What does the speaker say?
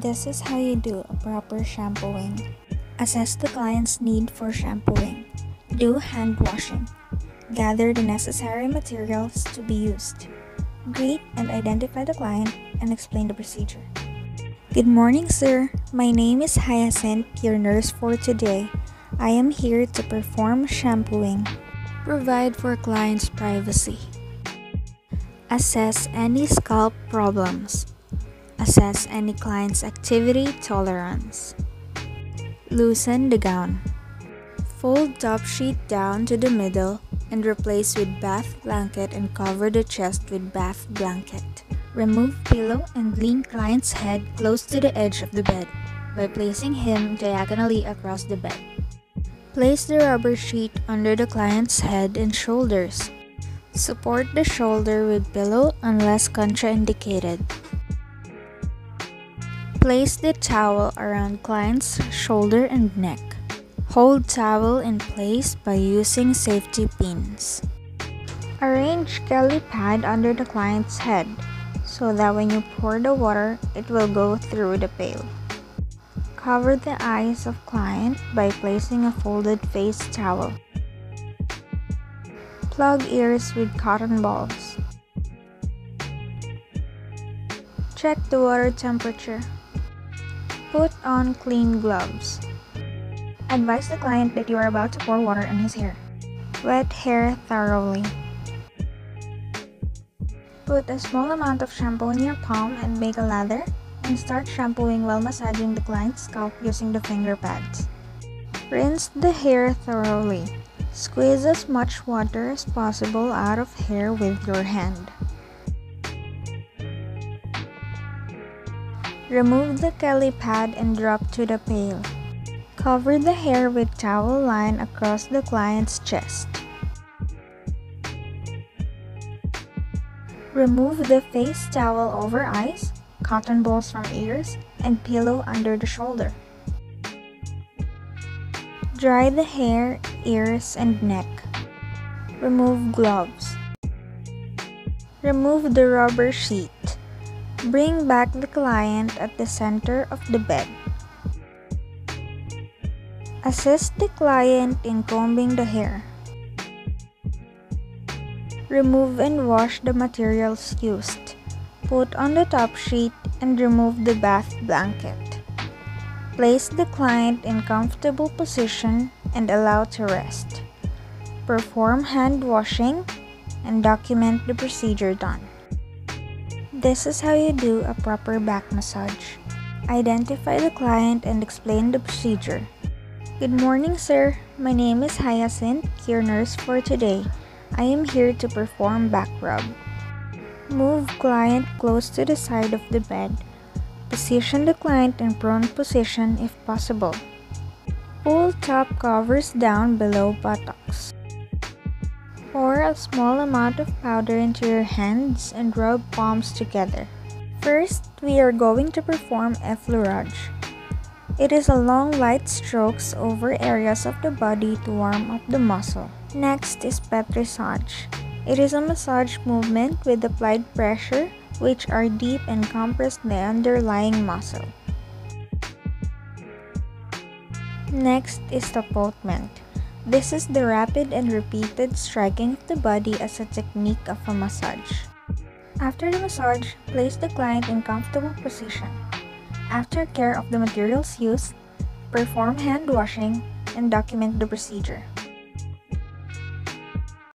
This is how you do a proper shampooing. Assess the client's need for shampooing. Do hand washing. Gather the necessary materials to be used. Greet and identify the client and explain the procedure. Good morning, sir. My name is Hyacinth, your nurse for today. I am here to perform shampooing. Provide for client's privacy. Assess any scalp problems. Assess any client's activity tolerance. Loosen the gown. Fold top sheet down to the middle and replace with bath blanket and cover the chest with bath blanket. Remove pillow and lean client's head close to the edge of the bed by placing him diagonally across the bed. Place the rubber sheet under the client's head and shoulders. Support the shoulder with pillow unless contraindicated. Place the towel around client's shoulder and neck. Hold towel in place by using safety pins. Arrange Kelly pad under the client's head so that when you pour the water, it will go through the pail. Cover the eyes of client by placing a folded face towel. Plug ears with cotton balls. Check the water temperature. Put on clean gloves. Advise the client that you are about to pour water on his hair. Wet hair thoroughly. Put a small amount of shampoo in your palm and make a lather and start shampooing while massaging the client's scalp using the finger pads. Rinse the hair thoroughly. Squeeze as much water as possible out of hair with your hand. Remove the Kelly pad and drop to the pail. Cover the hair with towel line across the client's chest. Remove the face towel over eyes, cotton balls from ears, and pillow under the shoulder. Dry the hair, ears, and neck. Remove gloves. Remove the rubber sheet. Bring back the client at the center of the bed. Assist the client in combing the hair. Remove and wash the materials used. Put on the top sheet and remove the bath blanket. Place the client in comfortable position and allow to rest. Perform hand washing and document the procedure done. This is how you do a proper back massage. Identify the client and explain the procedure. Good morning, sir. My name is Hyacinth, your nurse for today. I am here to perform back rub. Move client close to the side of the bed. Position the client in prone position if possible. Pull top covers down below buttocks. Pour a small amount of powder into your hands and rub palms together. First, we are going to perform effleurage. It is a long light strokes over areas of the body to warm up the muscle. Next is pétrissage. It is a massage movement with applied pressure which are deep and compress the underlying muscle. Next is tapotement. This is the rapid and repeated striking of the body as a technique of a massage. After the massage, place the client in comfortable position. After care of the materials used, perform hand washing and document the procedure.